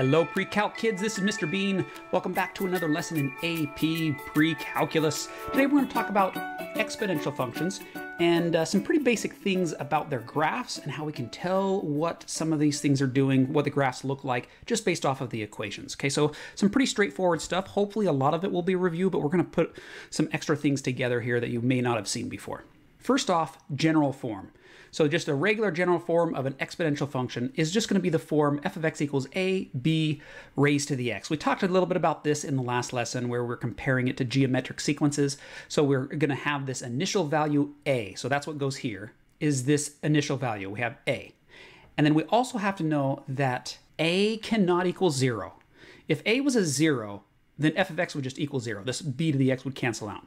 Hello, pre-calc kids. This is Mr. Bean. Welcome back to another lesson in AP Pre-Calculus. Today we're going to talk about exponential functions and uh, some pretty basic things about their graphs and how we can tell what some of these things are doing, what the graphs look like, just based off of the equations. Okay, so some pretty straightforward stuff. Hopefully a lot of it will be review, but we're going to put some extra things together here that you may not have seen before. First off, general form. So just a regular general form of an exponential function is just going to be the form f of x equals a b raised to the x. We talked a little bit about this in the last lesson where we're comparing it to geometric sequences. So we're going to have this initial value a. So that's what goes here is this initial value. We have a. And then we also have to know that a cannot equal 0. If a was a 0, then f of x would just equal 0. This b to the x would cancel out.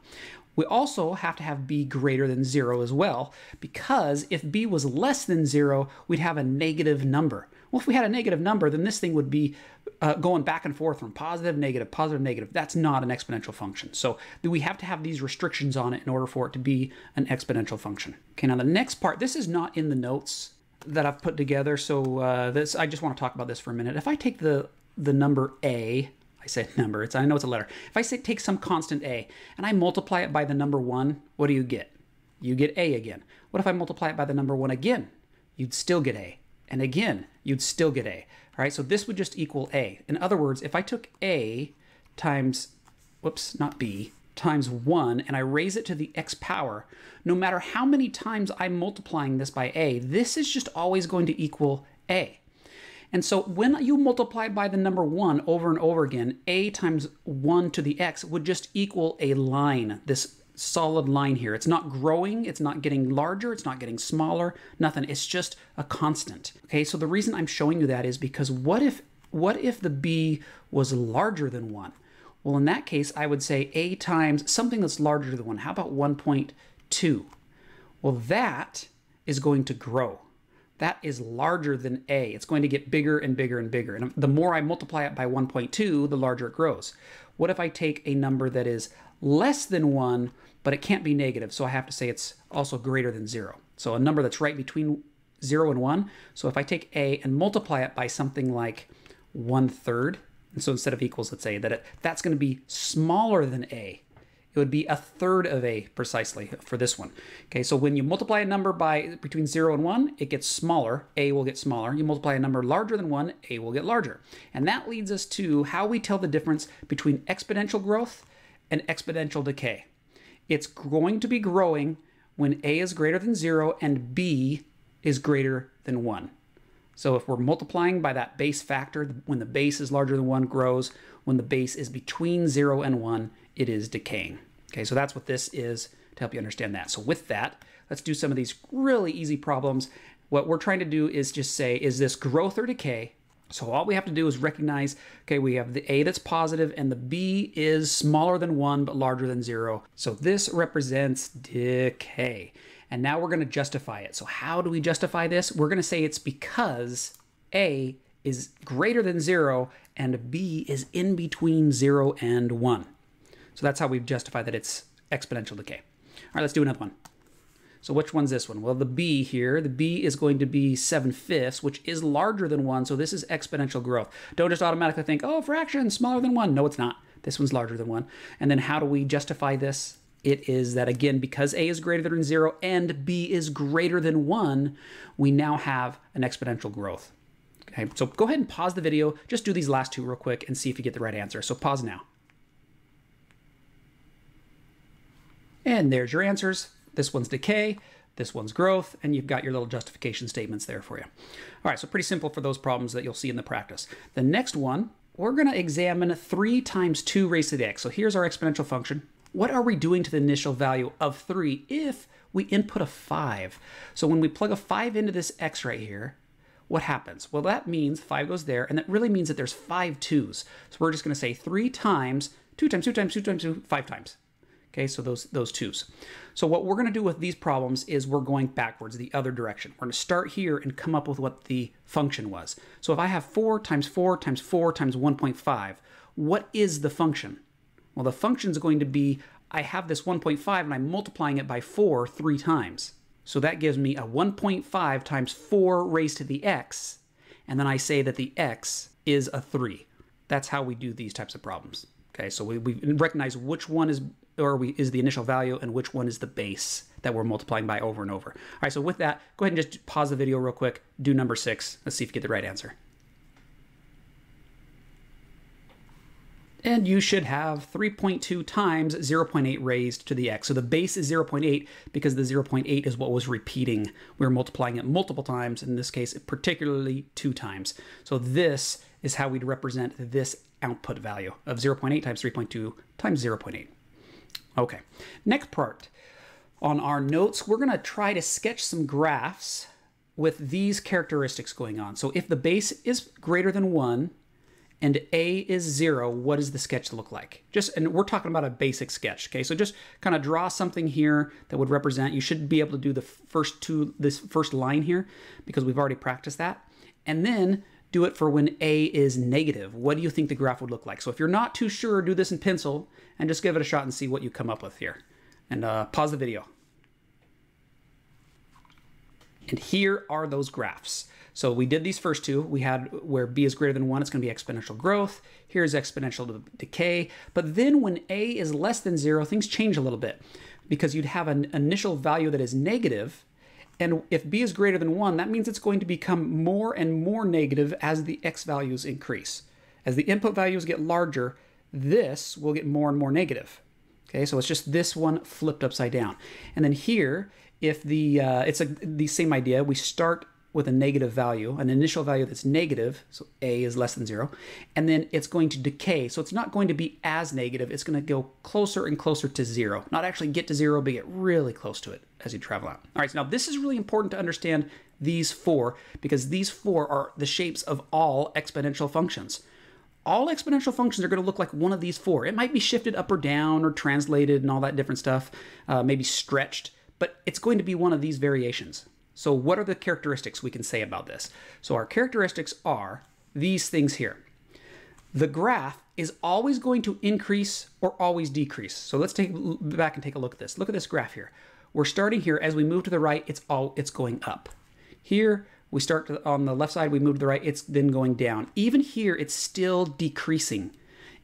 We also have to have b greater than 0 as well, because if b was less than 0, we'd have a negative number. Well, if we had a negative number, then this thing would be uh, going back and forth from positive, negative, positive, negative. That's not an exponential function. So we have to have these restrictions on it in order for it to be an exponential function. Okay, now the next part, this is not in the notes that I've put together, so uh, this I just want to talk about this for a minute. If I take the the number a I say number, it's, I know it's a letter. If I say take some constant a and I multiply it by the number 1, what do you get? You get a again. What if I multiply it by the number 1 again? You'd still get a. And again, you'd still get a. All right, so this would just equal a. In other words, if I took a times, whoops, not b, times 1 and I raise it to the x power, no matter how many times I'm multiplying this by a, this is just always going to equal a. And so when you multiply by the number 1 over and over again, a times 1 to the x would just equal a line, this solid line here. It's not growing, it's not getting larger, it's not getting smaller, nothing. It's just a constant. Okay, so the reason I'm showing you that is because what if what if the b was larger than 1? Well, in that case, I would say a times something that's larger than 1. How about 1.2? Well, that is going to grow that is larger than a. It's going to get bigger and bigger and bigger. And the more I multiply it by 1.2, the larger it grows. What if I take a number that is less than 1, but it can't be negative, so I have to say it's also greater than 0. So a number that's right between 0 and 1. So if I take a and multiply it by something like 1 third, and so instead of equals, let's say that it, that's going to be smaller than a it would be a third of a precisely for this one. Okay, so when you multiply a number by between 0 and 1, it gets smaller, a will get smaller. You multiply a number larger than 1, a will get larger. And that leads us to how we tell the difference between exponential growth and exponential decay. It's going to be growing when a is greater than 0 and b is greater than 1. So if we're multiplying by that base factor, when the base is larger than 1 grows, when the base is between 0 and 1, it is decaying. Okay, so that's what this is to help you understand that. So with that, let's do some of these really easy problems. What we're trying to do is just say, is this growth or decay? So all we have to do is recognize, okay, we have the A that's positive and the B is smaller than 1 but larger than 0. So this represents decay. And now we're going to justify it. So how do we justify this? We're going to say it's because A is greater than 0 and B is in between 0 and 1. So that's how we've justified that it's exponential decay. All right, let's do another one. So which one's this one? Well, the b here, the b is going to be 7 fifths, which is larger than 1, so this is exponential growth. Don't just automatically think, oh, fraction, smaller than 1. No, it's not. This one's larger than 1. And then how do we justify this? It is that, again, because a is greater than 0 and b is greater than 1, we now have an exponential growth. Okay, so go ahead and pause the video. Just do these last two real quick and see if you get the right answer. So pause now. And there's your answers. This one's decay, this one's growth, and you've got your little justification statements there for you. All right, so pretty simple for those problems that you'll see in the practice. The next one, we're to examine 3 times 2 raised to the x. So here's our exponential function. What are we doing to the initial value of 3 if we input a 5? So when we plug a 5 into this x right here, what happens? Well, that means 5 goes there, and that really means that there's 5 2's. So we're just going to say 3 times 2 times 2 times 2 times 2, 5 times. Okay, so those, those twos. So what we're going to do with these problems is we're going backwards, the other direction. We're going to start here and come up with what the function was. So if I have 4 times 4 times 4 times 1.5, what is the function? Well, the function is going to be, I have this 1.5 and I'm multiplying it by 4 three times. So that gives me a 1.5 times 4 raised to the x, and then I say that the x is a 3. That's how we do these types of problems. Okay, so we, we recognize which one is or we, is the initial value and which one is the base that we're multiplying by over and over. All right, so with that, go ahead and just pause the video real quick, do number six. Let's see if you get the right answer. And you should have 3.2 times 0.8 raised to the x. So the base is 0.8 because the 0.8 is what was repeating. We are multiplying it multiple times, in this case, particularly two times. So this is how we'd represent this output value of 0.8 times 3.2 times 0.8. Okay, next part. On our notes, we're gonna try to sketch some graphs with these characteristics going on. So if the base is greater than one, and A is zero, what does the sketch look like? Just, and we're talking about a basic sketch, okay? So just kind of draw something here that would represent, you should be able to do the first two, this first line here, because we've already practiced that. And then do it for when A is negative. What do you think the graph would look like? So if you're not too sure, do this in pencil and just give it a shot and see what you come up with here. And uh, pause the video. And here are those graphs. So we did these first two. We had where b is greater than 1, it's going to be exponential growth. Here's exponential decay. But then when a is less than 0, things change a little bit because you'd have an initial value that is negative, and if b is greater than 1, that means it's going to become more and more negative as the x values increase. As the input values get larger, this will get more and more negative. Okay, so it's just this one flipped upside down. And then here, if the uh, it's a, the same idea, we start with a negative value, an initial value that's negative, so a is less than zero, and then it's going to decay. So it's not going to be as negative, it's going to go closer and closer to zero. Not actually get to zero, but get really close to it as you travel out. All right, so now this is really important to understand these four because these four are the shapes of all exponential functions. All exponential functions are going to look like one of these four. It might be shifted up or down or translated and all that different stuff, uh, maybe stretched, but it's going to be one of these variations. So what are the characteristics we can say about this? So our characteristics are these things here. The graph is always going to increase or always decrease. So let's take back and take a look at this. Look at this graph here. We're starting here as we move to the right, it's all it's going up. Here we start to, on the left side, we move to the right, it's then going down. Even here, it's still decreasing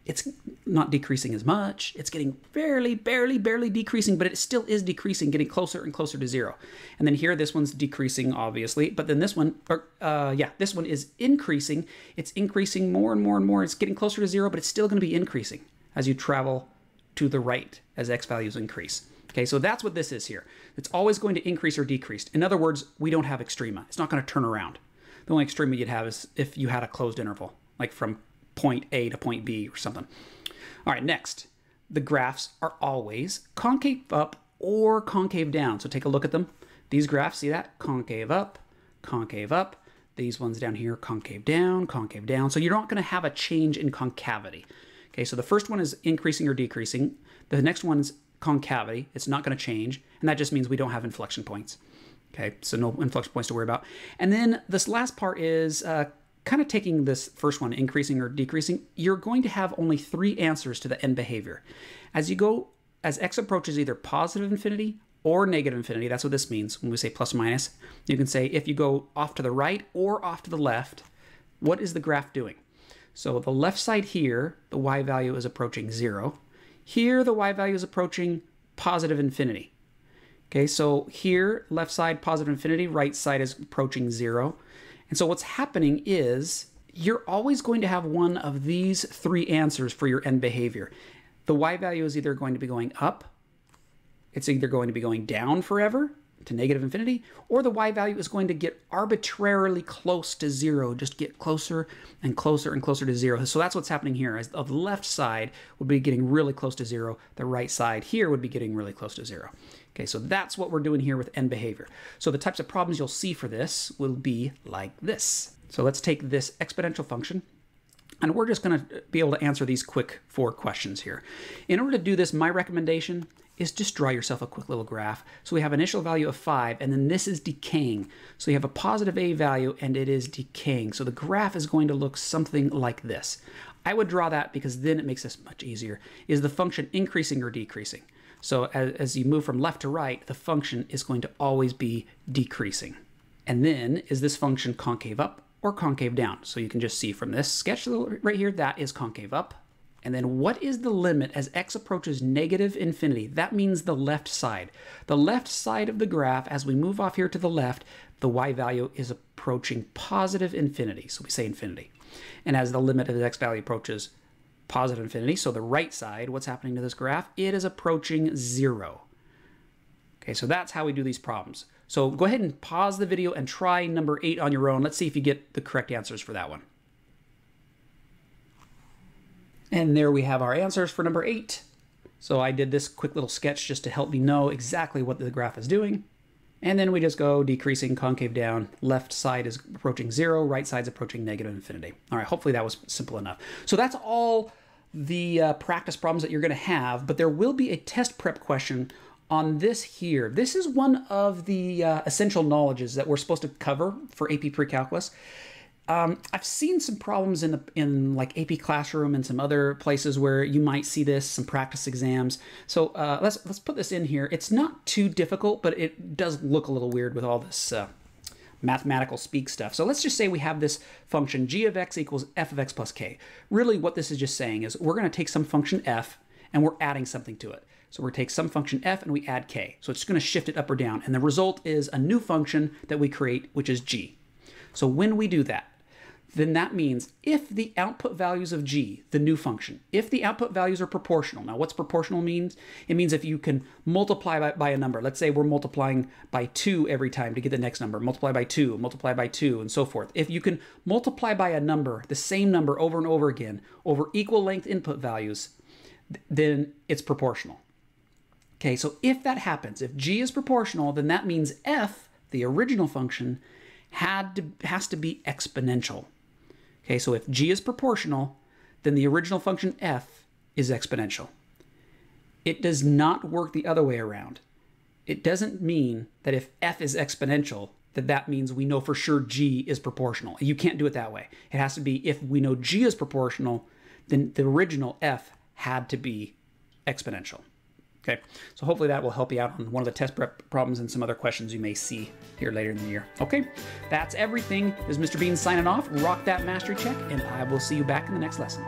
it's not decreasing as much. It's getting barely, barely, barely decreasing, but it still is decreasing, getting closer and closer to zero. And then here, this one's decreasing, obviously, but then this one, or uh, yeah, this one is increasing. It's increasing more and more and more. It's getting closer to zero, but it's still going to be increasing as you travel to the right as x values increase. Okay, so that's what this is here. It's always going to increase or decrease. In other words, we don't have extrema. It's not going to turn around. The only extrema you'd have is if you had a closed interval, like from point A to point B or something. All right, next, the graphs are always concave up or concave down. So take a look at them. These graphs, see that? Concave up, concave up. These ones down here, concave down, concave down. So you're not going to have a change in concavity. Okay, so the first one is increasing or decreasing. The next one's concavity. It's not going to change. And that just means we don't have inflection points. Okay, so no inflection points to worry about. And then this last part is uh, kind of taking this first one, increasing or decreasing, you're going to have only three answers to the end behavior. As you go, as x approaches either positive infinity or negative infinity, that's what this means when we say plus minus. You can say if you go off to the right or off to the left, what is the graph doing? So the left side here, the y value is approaching zero. Here, the y value is approaching positive infinity. Okay, so here, left side positive infinity, right side is approaching zero. And so what's happening is you're always going to have one of these three answers for your end behavior. The y value is either going to be going up, it's either going to be going down forever to negative infinity, or the y value is going to get arbitrarily close to zero, just get closer and closer and closer to zero. So that's what's happening here. As the left side would be getting really close to zero, the right side here would be getting really close to zero. Okay, so that's what we're doing here with end behavior. So the types of problems you'll see for this will be like this. So let's take this exponential function and we're just going to be able to answer these quick four questions here. In order to do this, my recommendation is just draw yourself a quick little graph. So we have initial value of 5, and then this is decaying. So you have a positive a value, and it is decaying. So the graph is going to look something like this. I would draw that because then it makes this much easier. Is the function increasing or decreasing? So as, as you move from left to right, the function is going to always be decreasing. And then is this function concave up or concave down. So you can just see from this sketch right here, that is concave up. And then what is the limit as x approaches negative infinity? That means the left side. The left side of the graph, as we move off here to the left, the y value is approaching positive infinity. So we say infinity. And as the limit of the x value approaches positive infinity, so the right side, what's happening to this graph? It is approaching zero. Okay, so that's how we do these problems. So go ahead and pause the video and try number eight on your own. Let's see if you get the correct answers for that one. And there we have our answers for number eight. So I did this quick little sketch just to help me know exactly what the graph is doing. And then we just go decreasing concave down. Left side is approaching zero, right side's approaching negative infinity. All right, hopefully that was simple enough. So that's all the uh, practice problems that you're gonna have, but there will be a test prep question on this here. This is one of the uh, essential knowledges that we're supposed to cover for AP Pre-Calculus. Um, I've seen some problems in the in like AP Classroom and some other places where you might see this, some practice exams. So uh, let's let's put this in here. It's not too difficult, but it does look a little weird with all this uh, mathematical speak stuff. So let's just say we have this function g of x equals f of x plus k. Really what this is just saying is we're going to take some function f and we're adding something to it. So we're take some function f and we add k. So it's going to shift it up or down. And the result is a new function that we create, which is g. So when we do that, then that means if the output values of g, the new function, if the output values are proportional. Now, what's proportional means? It means if you can multiply by, by, a number. Let's say we're multiplying by 2 every time to get the next number, multiply by 2, multiply by 2, and so forth. If you can multiply by a number, the same number over and over again, over equal length input values, then it's proportional. Okay, so if that happens, if g is proportional, then that means f, the original function, had to, has to be exponential. Okay, so if g is proportional, then the original function f is exponential. It does not work the other way around. It doesn't mean that if f is exponential, that that means we know for sure g is proportional. You can't do it that way. It has to be if we know g is proportional, then the original f had to be exponential. Okay, so hopefully that will help you out on one of the test prep problems and some other questions you may see here later in the year. Okay, that's everything. This is Mr. Bean signing off. Rock that mastery check, and I will see you back in the next lesson.